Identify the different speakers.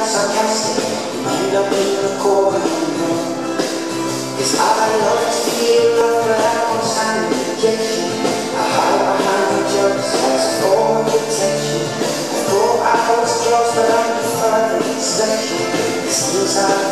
Speaker 1: not sarcastic. You end up in the corner Cause all I love is to feel love But I won't sign the rejection I hide behind the jokes As for form protection I thought I was close But I'm the further extension It seems i